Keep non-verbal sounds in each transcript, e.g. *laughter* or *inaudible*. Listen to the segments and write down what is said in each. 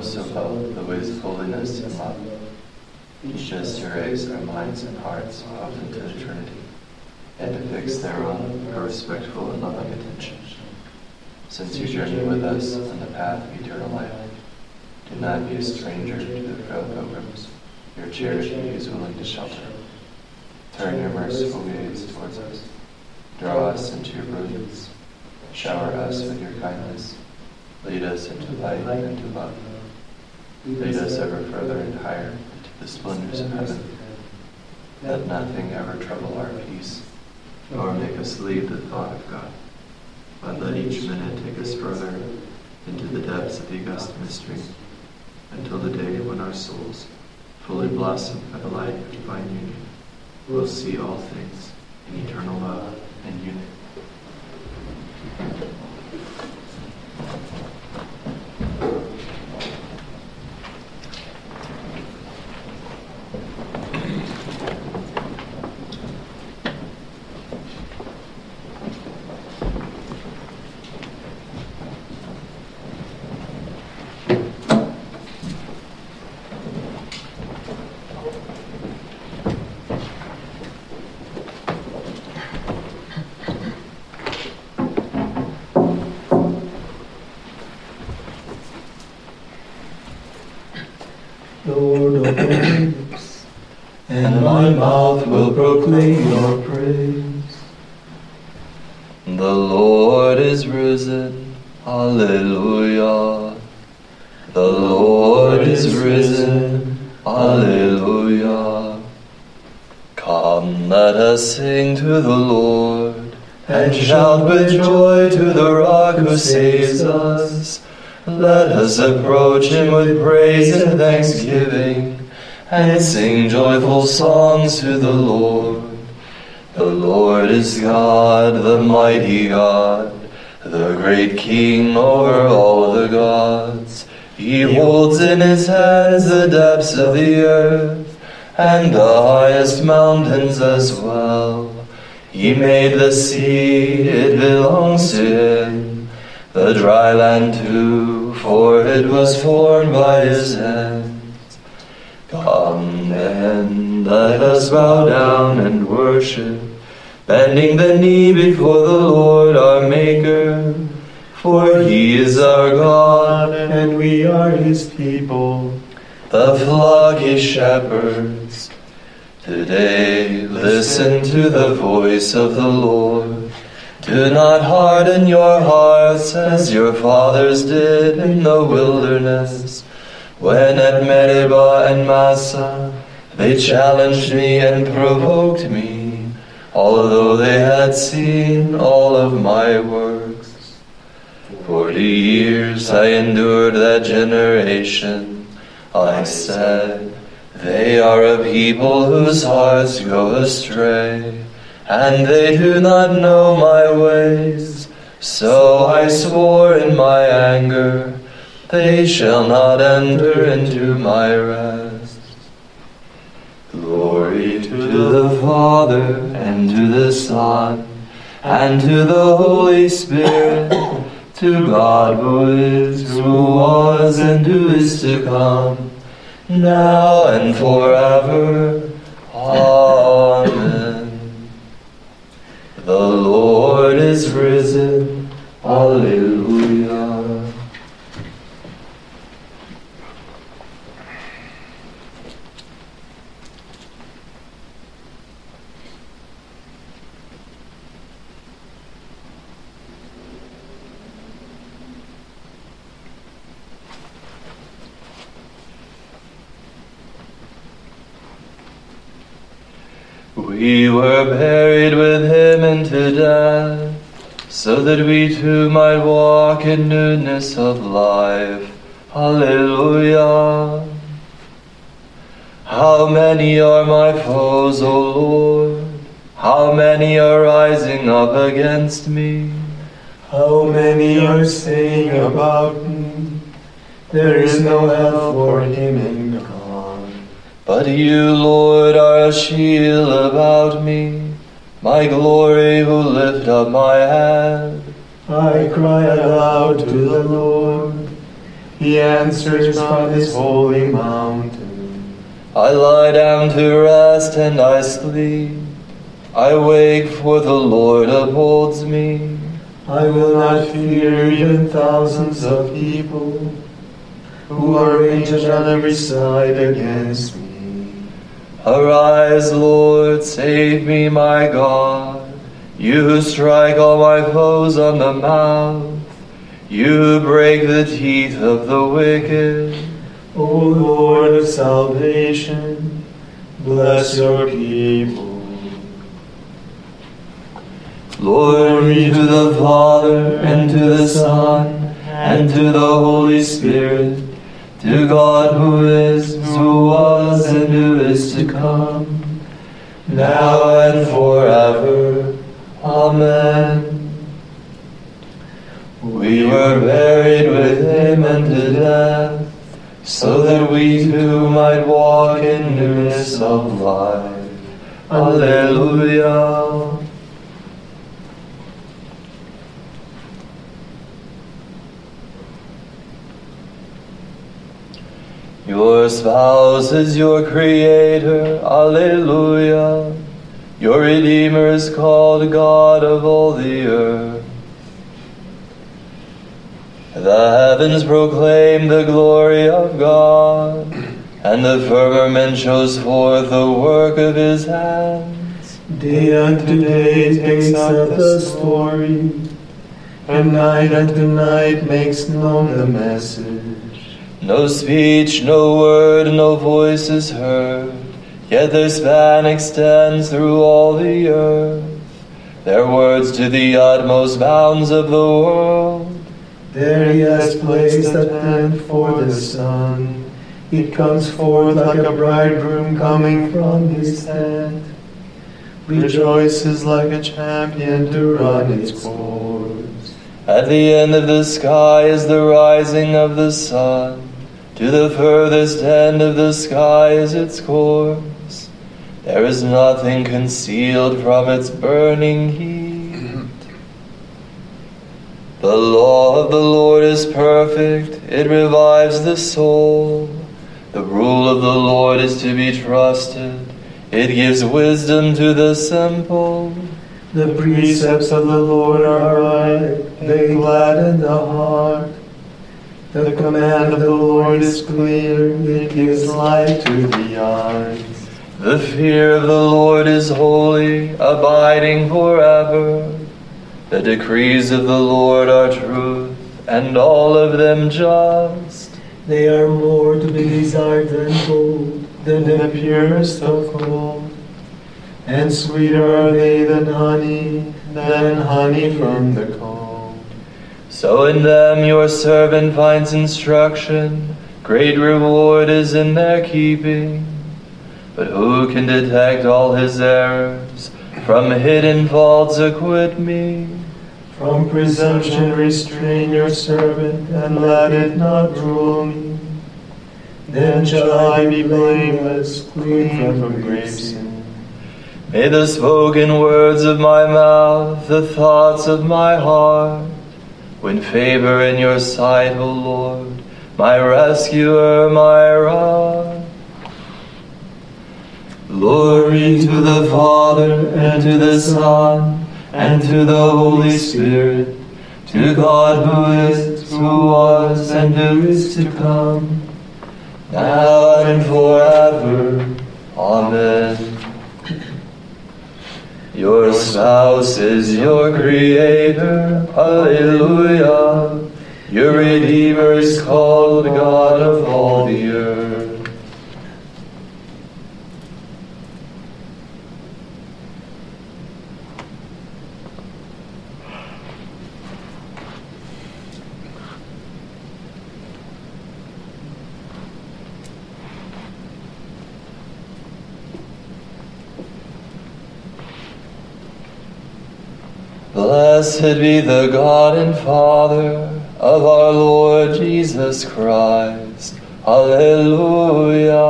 us, O God, the ways of holiness and love. Teach us to raise our minds and hearts up into the Trinity, and to fix thereon a respectful and loving attention. Since you journey with us on the path of eternal life, do not be a stranger to the frail pilgrims your charity is willing to shelter. Turn your merciful gaze towards us. Draw us into your brilliance. Shower us with your kindness. Lead us into light and to love. Lead us ever further and higher into the splendors of heaven. Let nothing ever trouble our peace, nor make us leave the thought of God. But let each minute take us further into the depths of the august mystery, until the day when our souls, fully blossomed by the light of divine union, will see all things in eternal love and unity. Lord, open my lips, and my mouth will proclaim your praise. The Lord is risen. Hallelujah. The Lord is risen. Hallelujah. Come, let us sing to the Lord, and shout with joy to the rock who saves us. Let us approach him with praise and thanksgiving, and sing joyful songs to the Lord. The Lord is God, the mighty God, the great King over all the gods. He holds in his hands the depths of the earth, and the highest mountains as well. He made the sea, it belongs to him, the dry land too, for it was formed by his hands. Come then, let us bow down and worship, bending the knee before the Lord our Maker. For he is our God, and we are his people. the flock his shepherds. Today, listen to the voice of the Lord. Do not harden your hearts as your fathers did in the wilderness, when at Meribah and Massah they challenged me and provoked me, although they had seen all of my works. Forty years I endured that generation. I said, They are a people whose hearts go astray, and they do not know my ways. So I swore in my anger, They shall not enter into my rest. Glory to the Father, and to the Son, and to the Holy Spirit, to God who is, who was, and who is to come, now and forever. Amen. The Lord is risen. Alleluia. We were buried with him into death, so that we too might walk in newness of life. Hallelujah. How many are my foes, O Lord? How many are rising up against me? How many are saying about me, There is no help for him. But you, Lord, are a shield about me, my glory who lift up my head. I cry aloud to the Lord. He answers from his holy mountain. I lie down to rest and I sleep. I wake, for the Lord upholds me. I will not fear even thousands of people who are raged on every side against me. Arise, Lord, save me, my God. You strike all my foes on the mouth. You break the teeth of the wicked. O Lord of salvation, bless your people. Glory to the Father, and to the Son, and to the Holy Spirit, to God who is, who was, and who is to come, now and forever. Amen. We were buried with him unto death, so that we too might walk in newness of life. Alleluia. Your spouse is your creator, Alleluia. Your Redeemer is called God of all the earth. The heavens proclaim the glory of God, and the firmament shows forth the work of his hands. Day unto day takes up the story, and night unto night makes known the message. No speech, no word, no voice is heard, yet their span extends through all the earth. Their words to the utmost bounds of the world. There he has placed a tent for the sun. It comes forth like a bridegroom coming from his tent. Rejoices like a champion to run its course. At the end of the sky is the rising of the sun. To the furthest end of the sky is its course. There is nothing concealed from its burning heat. The law of the Lord is perfect, it revives the soul. The rule of the Lord is to be trusted, it gives wisdom to the simple. The precepts of the Lord are right, they gladden the heart. The command of the Lord is clear, it gives light to the eyes. The fear of the Lord is holy, abiding forever. The decrees of the Lord are truth, and all of them just. They are more to be desired than gold, than the purest of gold. And sweeter are they than honey, than honey from the comb. So in them your servant finds instruction, great reward is in their keeping. But who can detect all his errors? From hidden faults acquit me. From presumption restrain your servant, and let it not rule me. Then shall I be blameless, clean from grave sin. May the spoken words of my mouth, the thoughts of my heart, win favor in your sight, O Lord, my rescuer, my rock. Glory to the Father, and to the Son, and to the Holy Spirit, to God who is, who was, and who is to come, now and forever. Amen. Your spouse is your creator, Alleluia. Your Redeemer is called God of all the earth. Blessed be the God and Father of our Lord Jesus Christ. Alleluia.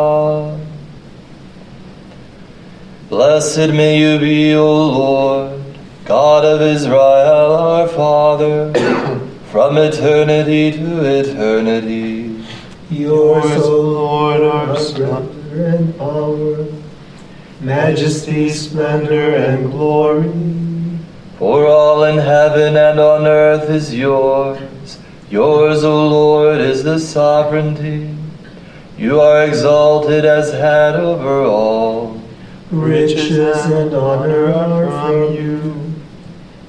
Blessed may you be, O Lord, God of Israel, our Father, *coughs* from eternity to eternity. Yours, O Lord, are splendor and power, majesty, splendor, and glory. For all in heaven and on earth is yours. Yours, O Lord, is the sovereignty. You are exalted as head over all. Riches and honor are from you,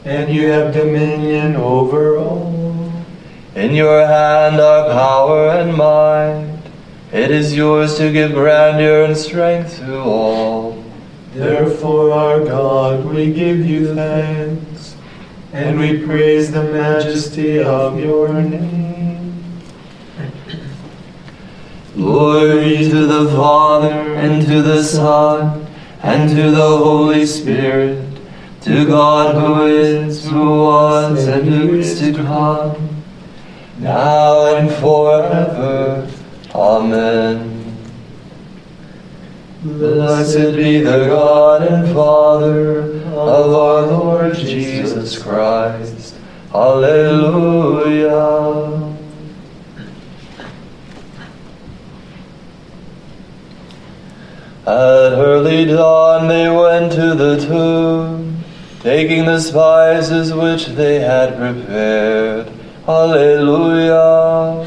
and you have dominion over all. In your hand are power and might. It is yours to give grandeur and strength to all. Therefore, our God, we give you thanks, and we praise the majesty of your name. Glory to the Father, and to the Son, and to the Holy Spirit, to God who is, who was, and who is to come, now and forever. Amen. Blessed be the God and Father of our Lord Jesus Christ. Alleluia. At early dawn they went to the tomb, taking the spices which they had prepared. Alleluia.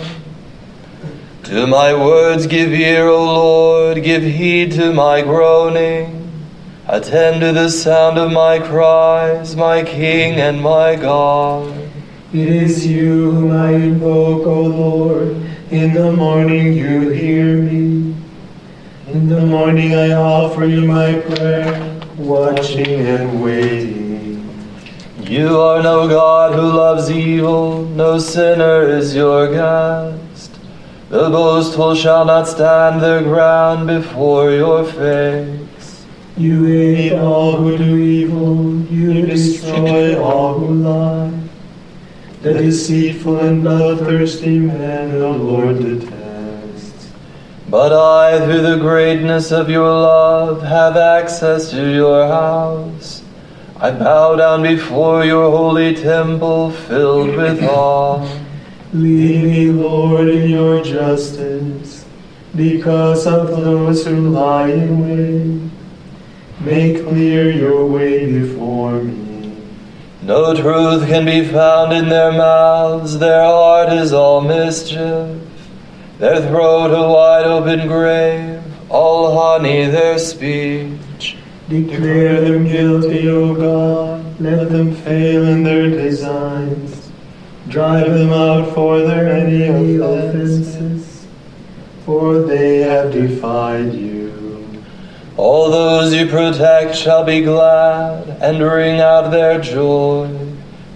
To my words give ear, O Lord, give heed to my groaning. Attend to the sound of my cries, my King and my God. It is you whom I invoke, O Lord. In the morning you hear me. In the morning I offer you my prayer, watching and waiting. You are no God who loves evil, no sinner is your guest. The boastful shall not stand their ground before your face. You hate all who do evil, you destroy all who lie. The deceitful and bloodthirsty man the Lord detests. But I, through the greatness of your love, have access to your house. I bow down before your holy temple filled with *laughs* awe. Lead me, Lord, in your justice, because of those who lie in wait. Make clear your way before me. No truth can be found in their mouths, their heart is all mischief. Their throat a wide open grave, all honey their speech. Declare them guilty, O God. Let them fail in their designs. Drive them out for their many offenses, for they have defied you. All those you protect shall be glad and ring out their joy.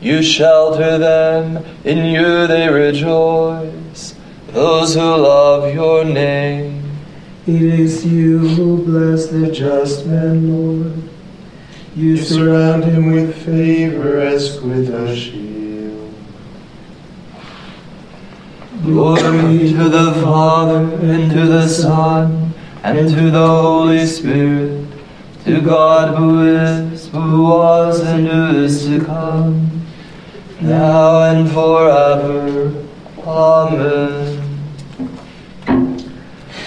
You shelter them, in you they rejoice, those who love your name. It is you who bless the just man, Lord. You surround him with favor as with a shield. Glory to the Father, and to the Son, and to the Holy Spirit, to God who is, who was, and who is to come, now and forever. Amen.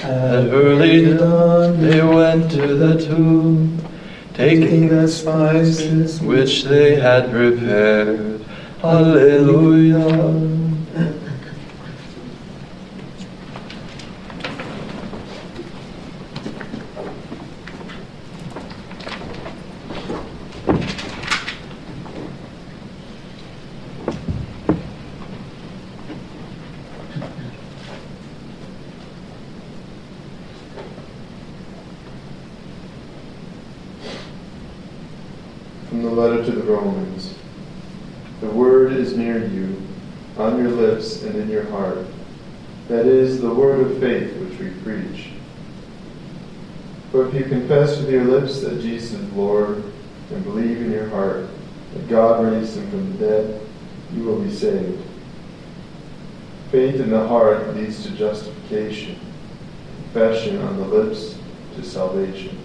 At early dawn they went to the tomb, taking the spices which they had prepared. Alleluia. From the letter to the Romans. The word is near you, on your lips and in your heart. That is the word of faith which we preach. For if you confess with your lips that Jesus is Lord and believe in your heart that God raised him from the dead, you will be saved. Faith in the heart leads to justification, confession on the lips to salvation.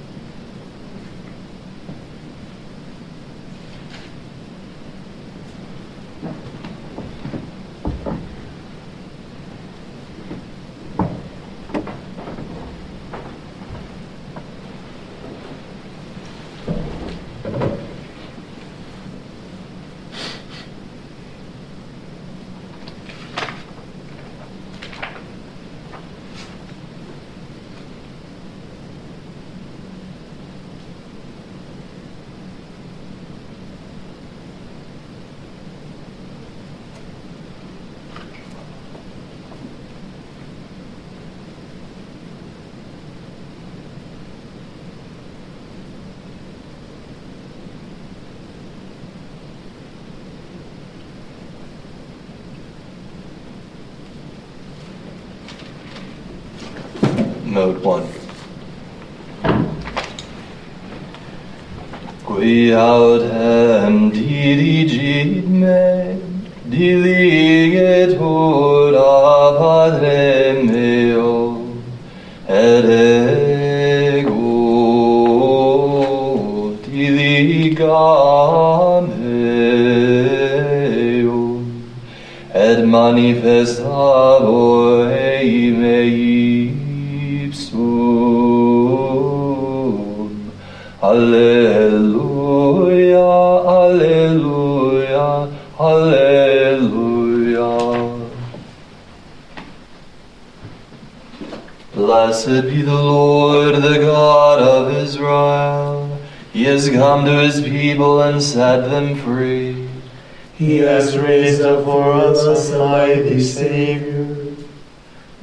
Mode 1. Qui autem dirigit me, diligetur a Padre meo, et ego diliga et manifestabor ei mei. Alleluia, alleluia, alleluia. Blessed be the Lord, the God of Israel. He has come to his people and set them free. He has raised up for us a mighty Savior,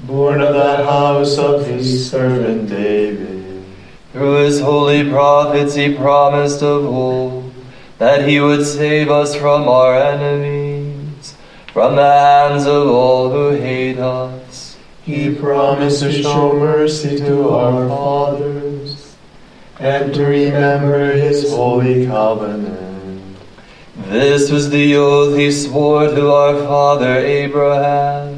born of that house of his servant David. Through his holy prophets he promised of old that he would save us from our enemies, from the hands of all who hate us. He promised to show mercy to our fathers and to remember his holy covenant. This was the oath he swore to our father Abraham,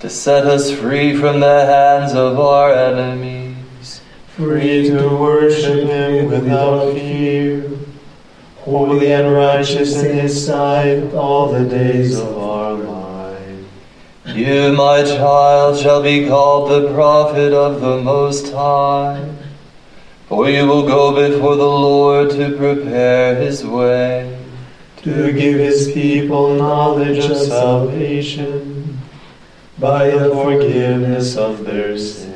to set us free from the hands of our enemies. free to worship him without fear, holy and righteous in his sight all the days of our life. You, my child, shall be called the prophet of the Most High, for you will go before the Lord to prepare his way, To give his people knowledge of salvation by the forgiveness of their sins.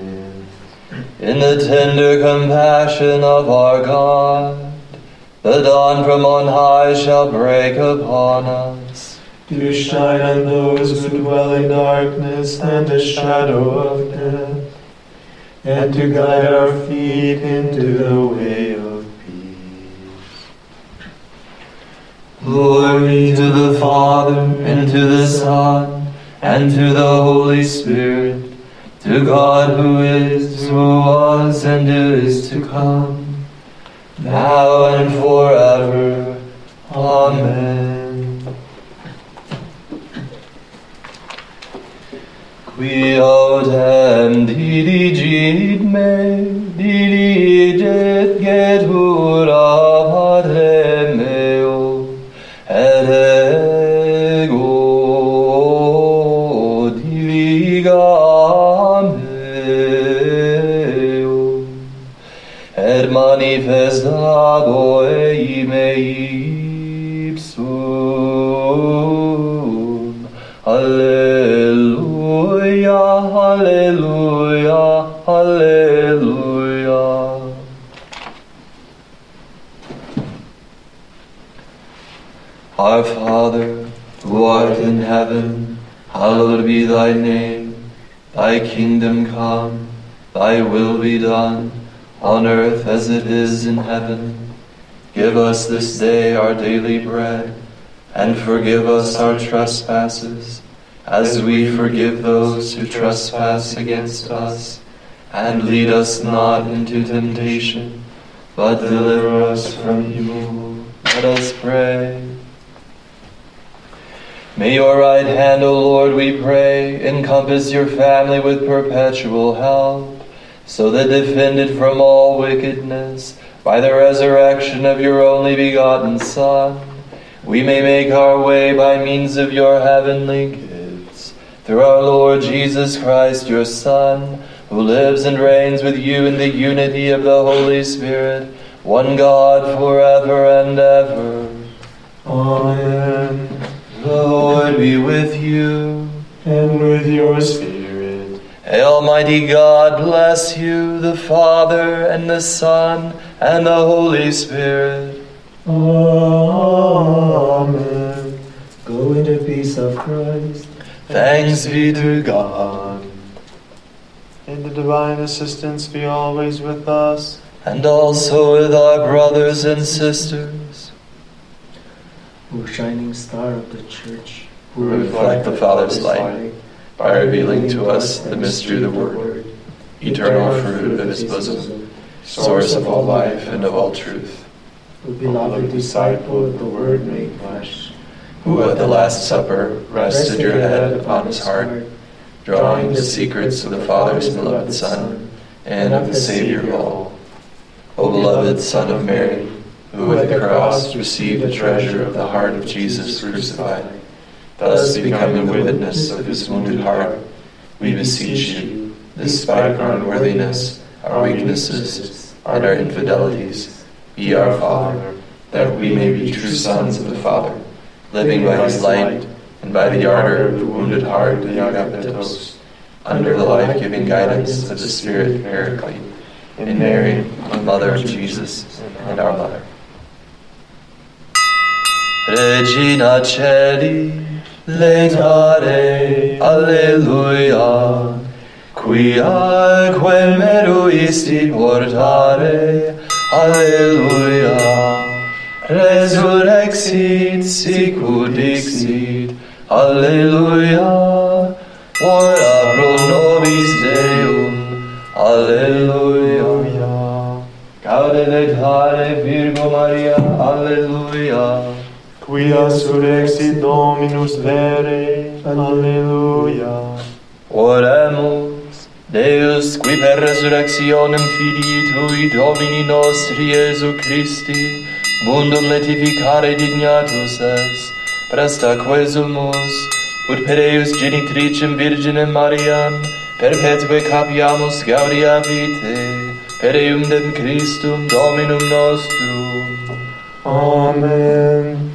in the tender compassion of our God. The dawn from on high shall break upon us. To shine on those who dwell in darkness and the shadow of death, and to guide our feet into the way of peace. Glory to the Father, and to the Son, and to the Holy Spirit, to God who is, who was, and who is to come, now and forever. Amen. Qui autem dirigit me, dirigit getura Padre et manifestabo ei mei ipsum. Alleluia, alleluia, alleluia. Our Father, who art in heaven, hallowed be thy name. Thy kingdom come, thy will be done, on earth as it is in heaven. Give us this day our daily bread, and forgive us our trespasses, as we forgive those who trespass against us. And lead us not into temptation, but deliver us from evil. Let us pray. May your right hand, O Lord, we pray, encompass your family with perpetual help, so that defended from all wickedness by the resurrection of your only begotten Son, we may make our way by means of your heavenly gifts, through our Lord Jesus Christ, your Son, who lives and reigns with you in the unity of the Holy Spirit, one God forever and ever. Amen. The Lord be with you. And with your spirit. May Almighty God bless you, the Father, and the Son, and the Holy Spirit. Amen. Go in the peace of Christ. Thanks be to God. And the divine assistance be always with us. And also with our brothers and sisters, O shining star of the church, who reflect the Father's light by revealing to us the mystery of the Word. eternal fruit of his bosom, source of all life and of all truth, the beloved disciple of the Word made flesh, who at the Last Supper rested your head upon his heart, drawing the secrets of the Father's beloved Son and of the Savior of all. O beloved Son of Mary, who at the cross received the treasure of the heart of Jesus crucified, thus becoming the witness of his wounded heart, we beseech you, despite our unworthiness, our weaknesses, and our infidelities, be our Father, that we may be true sons of the Father, living by his light and by the ardor of the wounded heart of Agapetos, under the life-giving guidance of the Spirit Paraclete, in Mary, the Mother of Jesus, and our Mother. Regina Celi, Letare, alleluia. Qui aquem meruisti portare alleluia. Resurrexit sicut dixit alleluia. Ora pro nobis deum alleluia. Laudet letare, Virgo Maria, Alleluia quia surrexit Dominus vere. Alleluia. Oremus. Deus, qui per resurrectionem Filii Tui Domini nostri Iesu Christi, mundum letificare dignatus est, presta quesumus, ut per eius genitricem Virginem Mariam, perpetue capiamus gaudia vitae, per eum dem Christum Dominum nostrum. Amen.